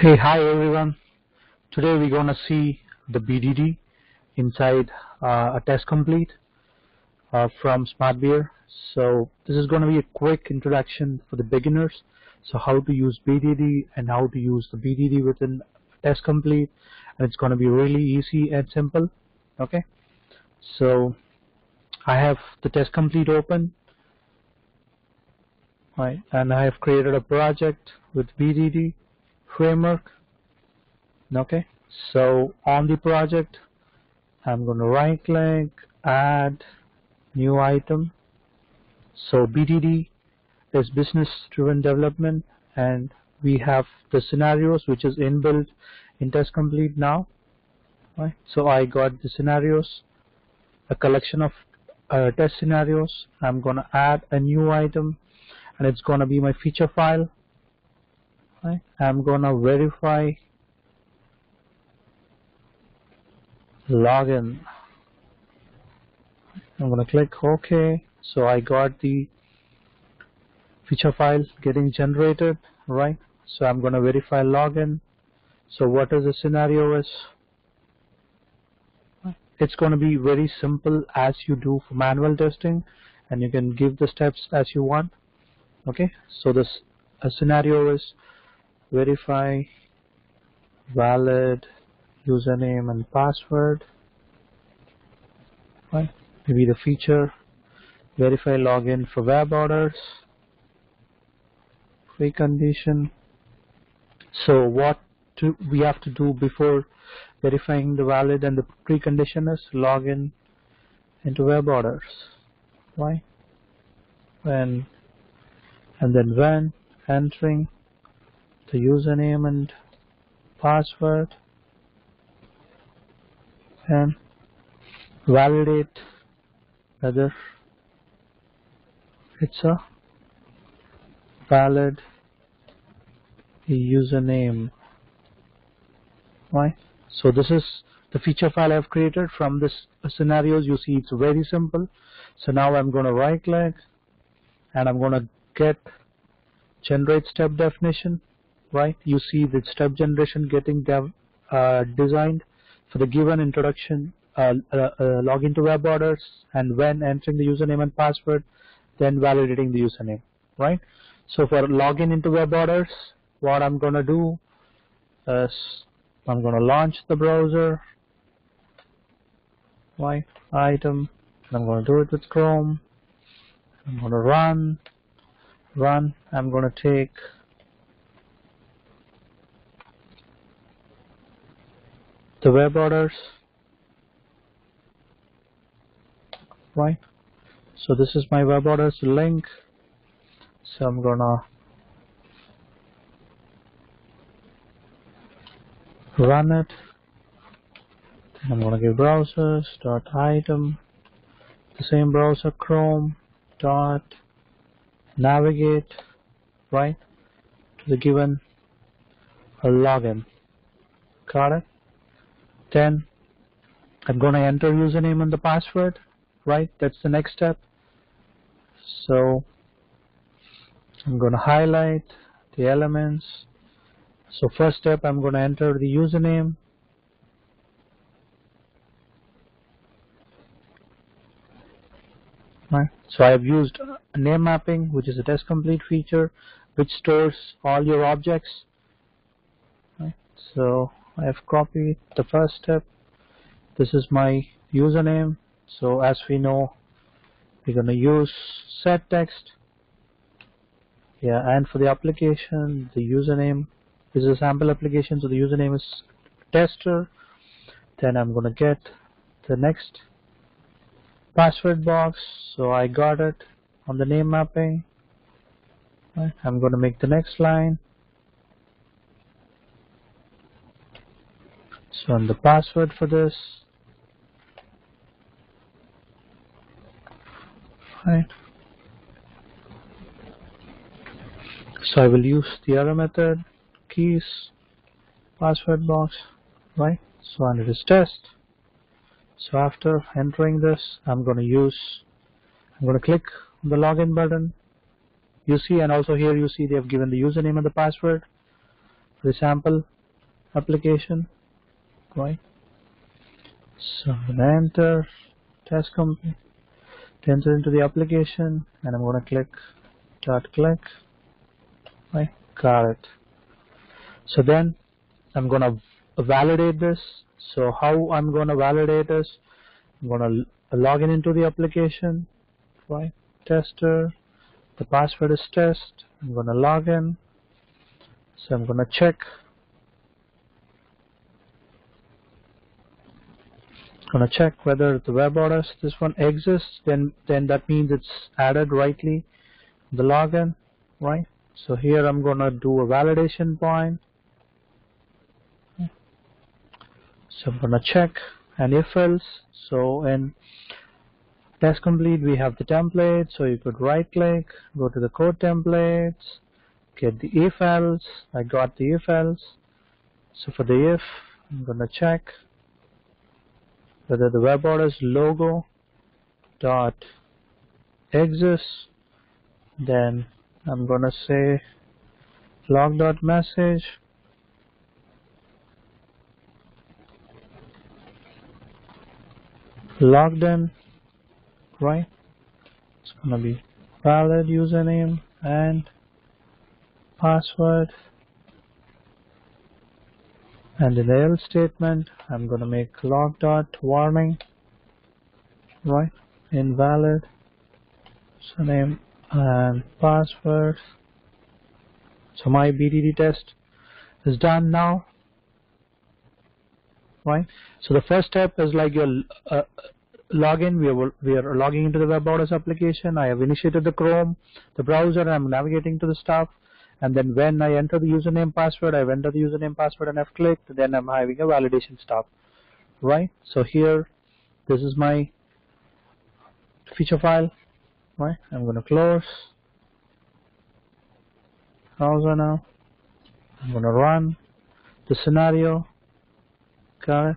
Hey, hi everyone. Today we're gonna see the BDD inside uh, a TestComplete uh, from SmartBear. So this is gonna be a quick introduction for the beginners. So how to use BDD and how to use the BDD within TestComplete, and it's gonna be really easy and simple. Okay. So I have the TestComplete open. Right, and I have created a project with BDD framework. Okay so on the project I'm going to right click add new item. So BDD is business driven development and we have the scenarios which is inbuilt in TestComplete now. Right so I got the scenarios a collection of uh, test scenarios. I'm gonna add a new item and it's gonna be my feature file right. I'm gonna verify login. I'm gonna click OK. So I got the feature file getting generated right? So I'm gonna verify login. So what is the scenario is it's going to be very simple as you do for manual testing and you can give the steps as you want. Okay? So this scenario is verify valid username and password. Right maybe the feature verify login for web orders. Precondition. So what to, we have to do before verifying the valid and the precondition is login into web orders. Right when and then when entering the username and password and validate whether it's a valid username. Right so this is the feature file I've created from this scenarios. You see it's very simple. So now I'm going to right click and I'm going to get generate step definition right? You see the step generation getting dev, uh, designed for the given introduction uh, uh, uh, login to web orders and when entering the username and password then validating the username right? So for login into web orders what I'm gonna do is I'm gonna launch the browser right item I'm gonna do it with Chrome. I'm gonna run run I'm gonna take the web orders right so this is my web orders link. So I'm gonna run it. I'm gonna give browsers dot item the same browser Chrome dot navigate right to the given login. Correct 10. I'm going to enter username and the password, right? That's the next step. So I'm going to highlight the elements. So first step, I'm going to enter the username. Right. So I've used name mapping, which is a TestComplete feature, which stores all your objects. Right. So I have copied the first step. This is my username. So as we know we're gonna use set text yeah and for the application the username this is a sample application. So the username is tester. Then I'm gonna get the next password box. So I got it on the name mapping. Right. I'm gonna make the next line So and the password for this? Right so I will use the other method keys password box right? So and it is test. So after entering this I'm going to use I'm going to click the login button. You see and also here you see they have given the username and the password the sample application right. So I'm gonna enter TestComplete enter into the application and I'm gonna click dot click. Right got it. So then I'm gonna validate this. So how I'm gonna validate this? I'm gonna log in into the application. Right tester. The password is test. I'm gonna log in. So I'm gonna check gonna check whether the web address this one exists then then that means it's added rightly the login right? So here I'm gonna do a validation point. So I'm gonna check and if else. So in TestComplete we have the template. So you could right click go to the code templates get the if else. I got the if else. So for the if I'm gonna check whether the web address logo dot exists then I'm gonna say log dot message. Logged in right? It's gonna be valid username and password and in the else statement I'm gonna make log dot warning. Right? Invalid. Username and password. So my BDD test is done now. Right? So the first step is like your uh, login. We are we are logging into the web address application. I have initiated the Chrome the browser I'm navigating to the stuff and then when I enter the username password I enter the username password and I've clicked then I'm having a validation stop. Right? So here this is my feature file. Right? I'm gonna close. Browser now. I'm gonna run the scenario. Got it?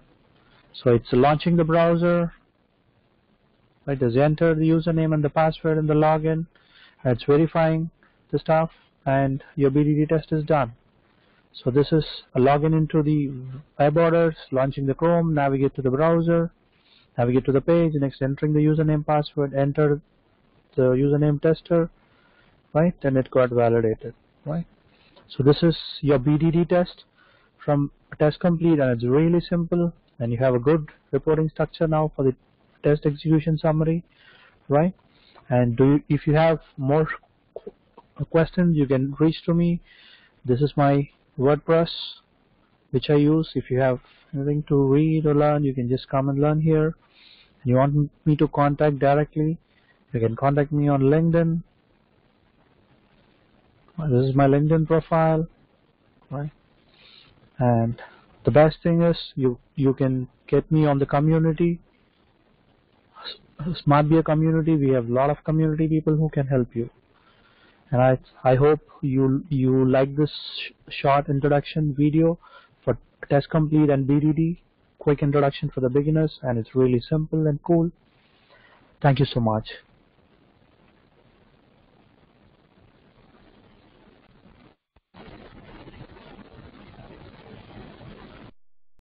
So it's launching the browser. Right? It's enter the username and the password and the login. It's verifying the stuff and your BDD test is done. So this is a login into the web orders, launching the Chrome navigate to the browser navigate to the page next entering the username password enter the username tester right? And it got validated right? So this is your BDD test from TestComplete and it's really simple and you have a good reporting structure now for the test execution summary right? And do you, if you have more questions you can reach to me. This is my WordPress which I use. If you have anything to read or learn you can just come and learn here. And you want me to contact directly you can contact me on LinkedIn. Uh, this is my LinkedIn profile right? And the best thing is you you can get me on the community SmartBear community. We have a lot of community people who can help you and I I hope you you like this sh short introduction video for TestComplete and BDD quick introduction for the beginners and it's really simple and cool. Thank you so much